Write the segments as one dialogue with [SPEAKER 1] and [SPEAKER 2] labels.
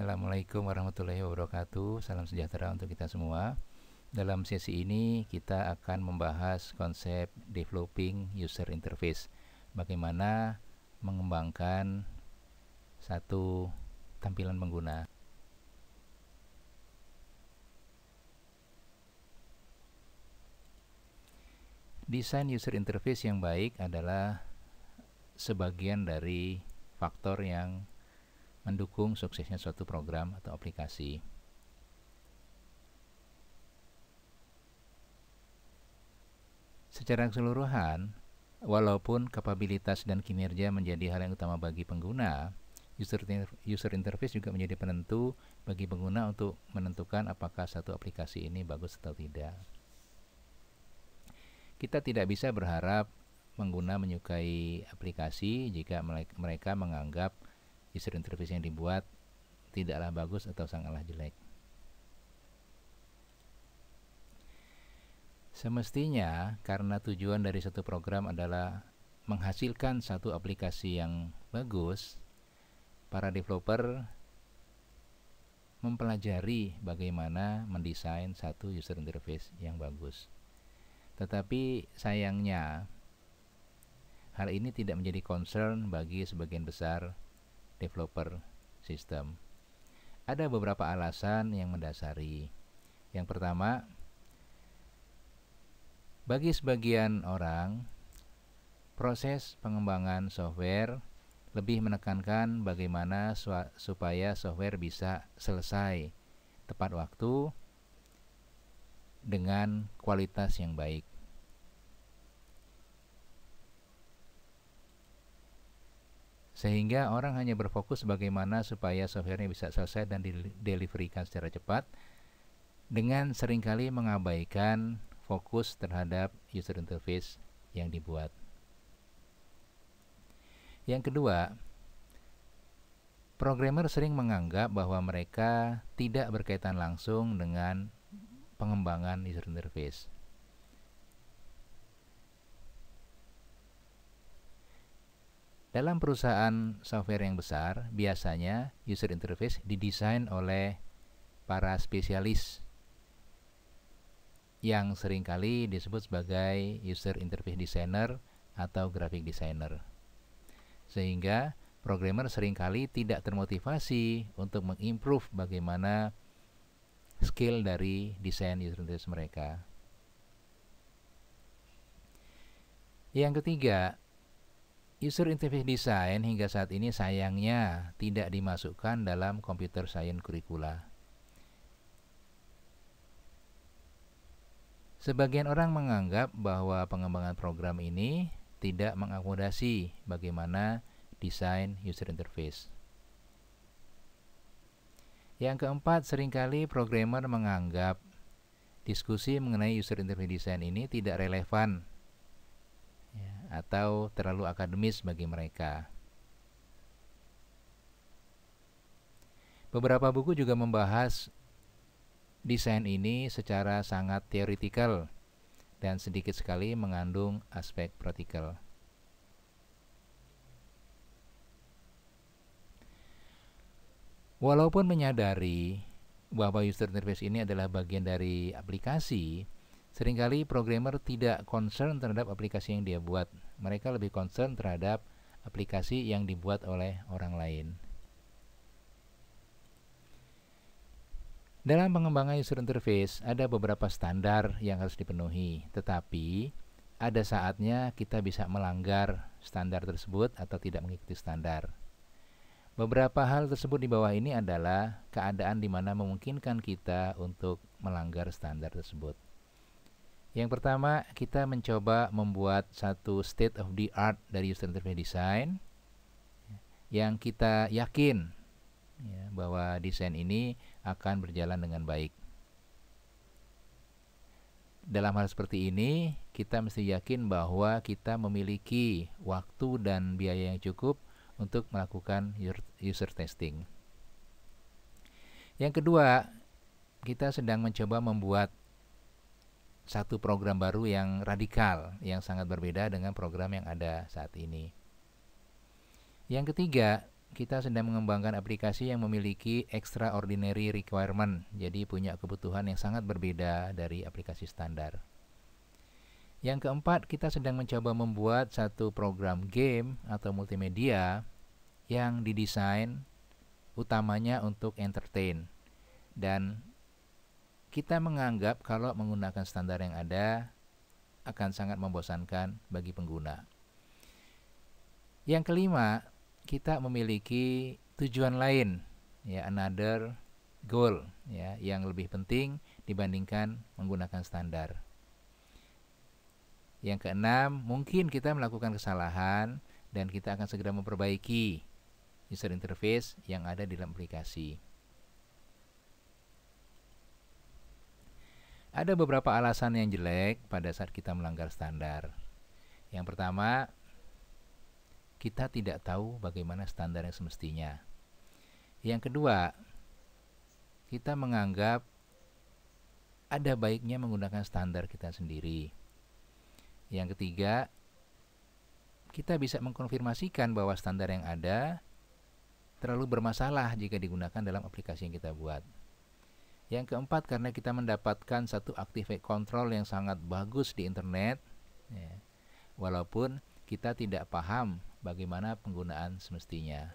[SPEAKER 1] Assalamualaikum warahmatullahi wabarakatuh. Salam sejahtera untuk kita semua. Dalam sesi ini kita akan membahas konsep developing user interface. Bagaimana mengembangkan satu tampilan pengguna. Desain user interface yang baik adalah sebagian dari faktor yang mendukung suksesnya suatu program atau aplikasi. Secara keseluruhan, walaupun kapabilitas dan kinerja menjadi hal yang utama bagi pengguna, user, interface juga menjadi penentu bagi pengguna untuk menentukan apakah satu aplikasi ini bagus atau tidak. Kita tidak bisa berharap pengguna menyukai aplikasi jika mereka menganggap user interface yang dibuat tidaklah bagus atau sangatlah jelek. Semestinya karena tujuan dari satu program adalah menghasilkan satu aplikasi yang bagus, para developer mempelajari bagaimana mendesain satu user interface yang bagus. Tetapi sayangnya hal ini tidak menjadi concern bagi sebagian besar developer sistem. Ada beberapa alasan yang mendasari. Yang pertama, bagi sebagian orang, proses pengembangan software lebih menekankan bagaimana supaya software bisa selesai tepat waktu dengan kualitas yang baik. Sehingga orang hanya berfokus bagaimana supaya softwarenya bisa selesai dan dideliverikan secara cepat dengan sering kali mengabaikan fokus terhadap user interface yang dibuat. Yang kedua, programmer sering menganggap bahwa mereka tidak berkaitan langsung dengan pengembangan user interface. Dalam perusahaan software yang besar, biasanya user interface didesain oleh para spesialis yang sering kali disebut sebagai user interface designer atau graphic designer. Sehingga programmer sering kali tidak termotivasi untuk mengimprove bagaimana skill dari desain user interface mereka. Yang ketiga, User interface design hingga saat ini sayangnya tidak dimasukkan dalam computer science kurikula. Sebagian orang menganggap bahwa pengembangan program ini tidak mengakomodasi bagaimana desain user interface. Yang keempat, sering kali programmer menganggap diskusi mengenai user interface design ini tidak relevan atau terlalu akademis bagi mereka. Beberapa buku juga membahas desain ini secara sangat teoritikal dan sedikit sekali mengandung aspek praktikal. Walaupun menyadari bahwa user interface ini adalah bagian dari aplikasi, Seringkali programmer tidak concern terhadap aplikasi yang dia buat. Mereka lebih concern terhadap aplikasi yang dibuat oleh orang lain. Dalam pengembangan user interface ada beberapa standar yang harus dipenuhi, tetapi ada saatnya kita bisa melanggar standar tersebut atau tidak mengikuti standar. Beberapa hal tersebut di bawah ini adalah keadaan di mana memungkinkan kita untuk melanggar standar tersebut. Yang pertama, kita mencoba membuat satu state of the art dari user interface design yang kita yakin ya, bahwa desain ini akan berjalan dengan baik. Dalam hal seperti ini, kita mesti yakin bahwa kita memiliki waktu dan biaya yang cukup untuk melakukan user testing. Yang kedua, kita sedang mencoba membuat satu program baru yang radikal, yang sangat berbeda dengan program yang ada saat ini. Yang ketiga, kita sedang mengembangkan aplikasi yang memiliki extraordinary requirement, jadi punya kebutuhan yang sangat berbeda dari aplikasi standar. Yang keempat, kita sedang mencoba membuat satu program game atau multimedia yang didesain utamanya untuk entertain. Dan kita menganggap kalau menggunakan standar yang ada akan sangat membosankan bagi pengguna. Yang kelima, kita memiliki tujuan lain ya another goal ya yang lebih penting dibandingkan menggunakan standar. Yang keenam, mungkin kita melakukan kesalahan dan kita akan segera memperbaiki user interface yang ada di dalam aplikasi. Ada beberapa alasan yang jelek pada saat kita melanggar standar. Yang pertama, kita tidak tahu bagaimana standar yang semestinya. Yang kedua, kita menganggap ada baiknya menggunakan standar kita sendiri. Yang ketiga, kita bisa mengkonfirmasikan bahwa standar yang ada terlalu bermasalah jika digunakan dalam aplikasi yang kita buat. Yang keempat, karena kita mendapatkan satu activate control yang sangat bagus di internet, ya, walaupun kita tidak paham bagaimana penggunaan semestinya.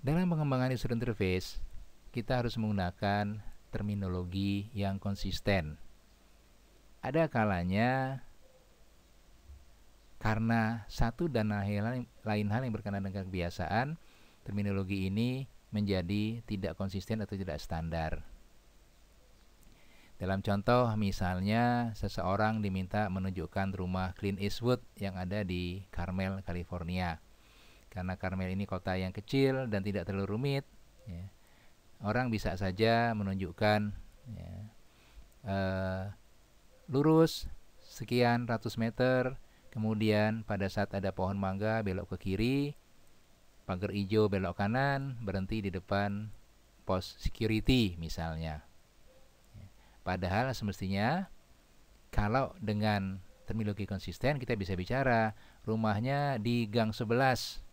[SPEAKER 1] Dalam pengembangan user interface, kita harus menggunakan terminologi yang konsisten. Ada kalanya karena satu dan lain hal yang berkenaan dengan kebiasaan, terminologi ini menjadi tidak konsisten atau tidak standar. Dalam contoh misalnya seseorang diminta menunjukkan rumah Clint Eastwood yang ada di Carmel, California. Karena Carmel ini kota yang kecil dan tidak terlalu rumit, ya, orang bisa saja menunjukkan ya, uh, lurus sekian ratus meter, kemudian pada saat ada pohon mangga belok ke kiri, pagar hijau belok kanan, berhenti di depan pos security misalnya. Padahal semestinya kalau dengan terminologi konsisten kita bisa bicara rumahnya di gang 11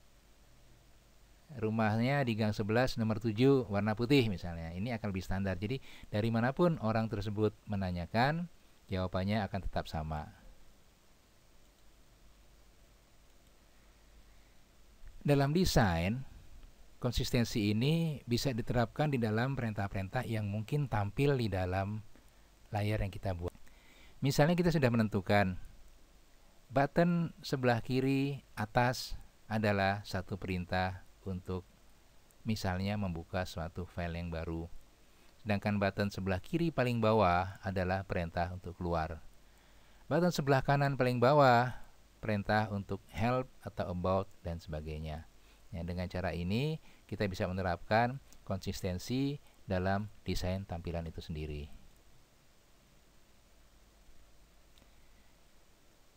[SPEAKER 1] rumahnya di gang 11 nomor 7 warna putih misalnya. Ini akan lebih standar. Jadi dari mana pun orang tersebut menanyakan jawabannya akan tetap sama dalam desain konsistensi ini bisa diterapkan di dalam perintah-perintah yang mungkin tampil di dalam layar yang kita buat. Misalnya kita sudah menentukan button sebelah kiri atas adalah satu perintah untuk misalnya membuka suatu file yang baru. Sedangkan button sebelah kiri paling bawah adalah perintah untuk keluar. Button sebelah kanan paling bawah perintah untuk help atau about dan sebagainya. Ya, dengan cara ini kita bisa menerapkan konsistensi dalam desain tampilan itu sendiri.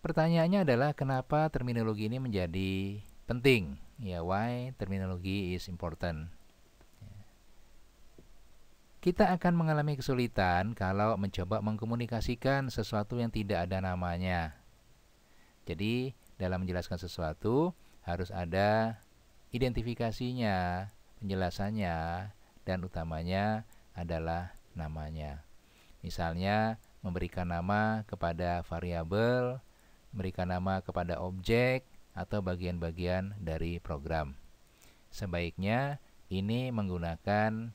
[SPEAKER 1] Pertanyaannya adalah kenapa terminologi ini menjadi penting? Ya, why terminologi is important? Kita akan mengalami kesulitan kalau mencoba mengkomunikasikan sesuatu yang tidak ada namanya. Jadi, dalam menjelaskan sesuatu harus ada identifikasinya, penjelasannya, dan utamanya adalah namanya. Misalnya, memberikan nama kepada variabel memberikan nama kepada objek atau bagian-bagian dari program. Sebaiknya ini menggunakan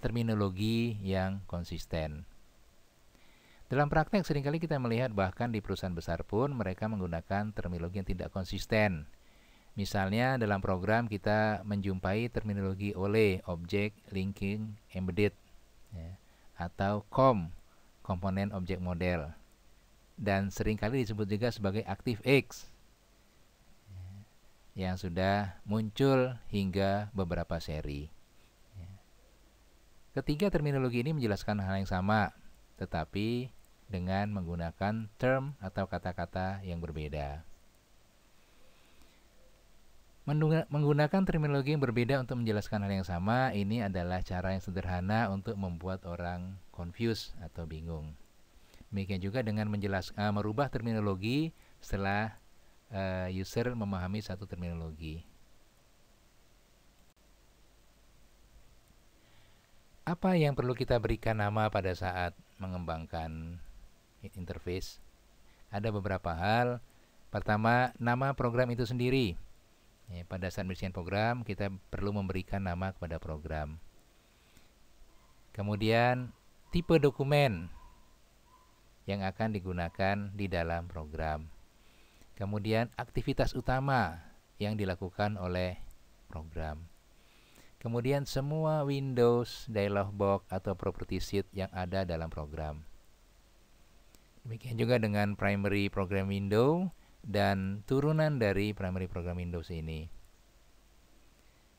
[SPEAKER 1] terminologi yang konsisten. Dalam praktek sering kali kita melihat bahkan di perusahaan besar pun mereka menggunakan terminologi yang tidak konsisten. Misalnya dalam program kita menjumpai terminologi oleh Object Linking Embedded ya, atau COM, Komponen Objek Model dan sering kali disebut juga sebagai aktif X yang sudah muncul hingga beberapa seri. Ketiga terminologi ini menjelaskan hal yang sama, tetapi dengan menggunakan term atau kata-kata yang berbeda. Menggunakan terminologi yang berbeda untuk menjelaskan hal yang sama ini adalah cara yang sederhana untuk membuat orang confused atau bingung. Demikian juga dengan menjelaskan uh, merubah terminologi setelah uh, user memahami satu terminologi. Apa yang perlu kita berikan nama pada saat mengembangkan interface? Ada beberapa hal. Pertama, nama program itu sendiri. Ya, pada saat mendesain program, kita perlu memberikan nama kepada program. Kemudian, tipe dokumen yang akan digunakan di dalam program. Kemudian, aktivitas utama yang dilakukan oleh program. Kemudian, semua Windows, dialog box, atau property sheet yang ada dalam program. Demikian juga dengan primary program window dan turunan dari primary program Windows ini.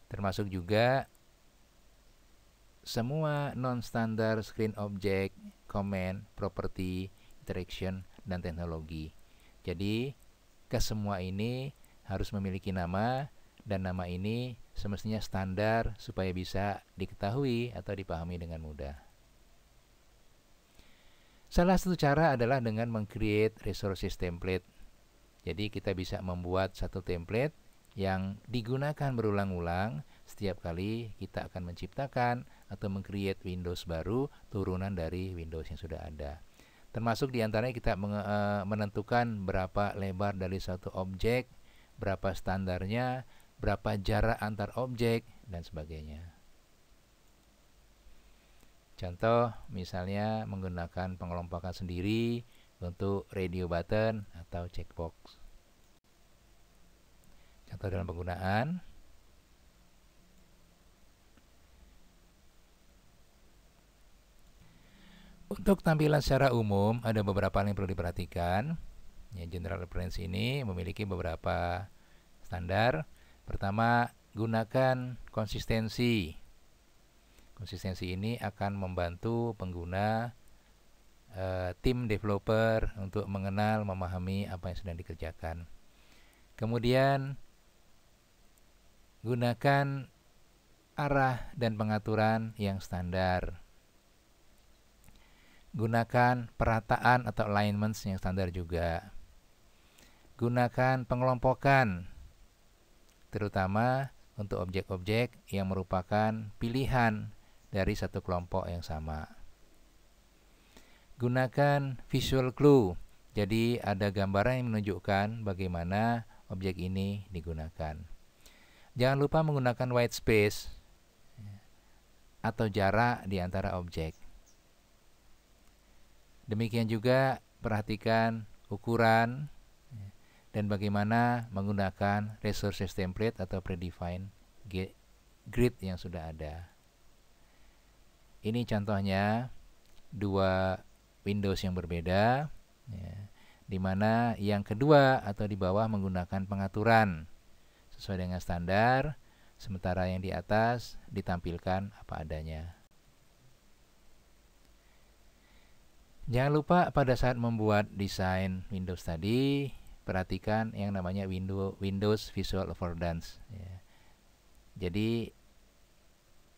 [SPEAKER 1] Termasuk juga semua non-standard screen object, command, property, interaction, dan teknologi. Jadi, ke semua ini harus memiliki nama dan nama ini semestinya standar supaya bisa diketahui atau dipahami dengan mudah. Salah satu cara adalah dengan mengcreate resources template. Jadi kita bisa membuat satu template yang digunakan berulang-ulang setiap kali kita akan menciptakan atau mengcreate Windows baru turunan dari Windows yang sudah ada. Termasuk di antaranya kita eh, menentukan berapa lebar dari satu objek, berapa standarnya, berapa jarak antar objek, dan sebagainya. Contoh misalnya menggunakan pengelompokan sendiri untuk radio button atau checkbox. Contoh dalam penggunaan Untuk tampilan secara umum ada beberapa yang perlu diperhatikan. Ya, general reference ini memiliki beberapa standar. Pertama, gunakan konsistensi Konsistensi ini akan membantu pengguna uh, tim developer untuk mengenal, memahami apa yang sedang dikerjakan. Kemudian gunakan arah dan pengaturan yang standar. Gunakan perataan atau alignments yang standar juga. Gunakan pengelompokan terutama untuk objek-objek yang merupakan pilihan dari satu kelompok yang sama. Gunakan visual clue. Jadi ada gambaran yang menunjukkan bagaimana objek ini digunakan. Jangan lupa menggunakan white space atau jarak di antara objek. Demikian juga perhatikan ukuran dan bagaimana menggunakan resources template atau predefined grid yang sudah ada. Ini contohnya dua Windows yang berbeda, ya, di mana yang kedua atau di bawah menggunakan pengaturan sesuai dengan standar, sementara yang di atas ditampilkan apa adanya. Jangan lupa pada saat membuat desain Windows tadi, perhatikan yang namanya Windows Visual Affordance. Ya. Jadi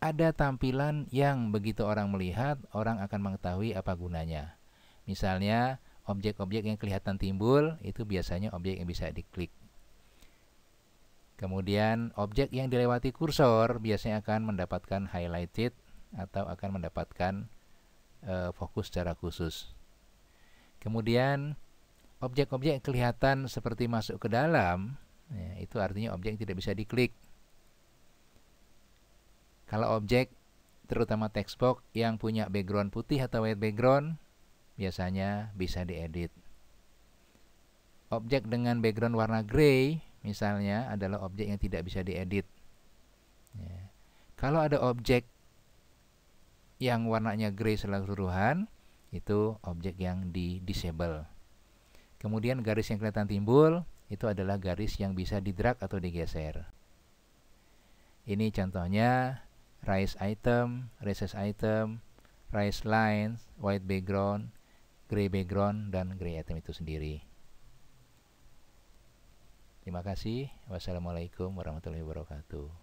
[SPEAKER 1] ada tampilan yang begitu orang melihat, orang akan mengetahui apa gunanya. Misalnya, objek-objek yang kelihatan timbul itu biasanya objek yang bisa diklik. Kemudian, objek yang dilewati kursor biasanya akan mendapatkan highlighted atau akan mendapatkan uh, fokus secara khusus. Kemudian, objek-objek yang kelihatan seperti masuk ke dalam, ya, itu artinya objek yang tidak bisa diklik. Kalau objek terutama text box yang punya background putih atau white background biasanya bisa diedit. Objek dengan background warna grey misalnya adalah objek yang tidak bisa diedit. Ya. Kalau ada objek yang warnanya secara keseluruhan itu objek yang di disable. Kemudian garis yang kelihatan timbul itu adalah garis yang bisa di drag atau digeser. Ini contohnya Rise item, recess item, rise lines, white background, gray background, dan gray item itu sendiri. Terima kasih. Wassalamualaikum warahmatullahi wabarakatuh.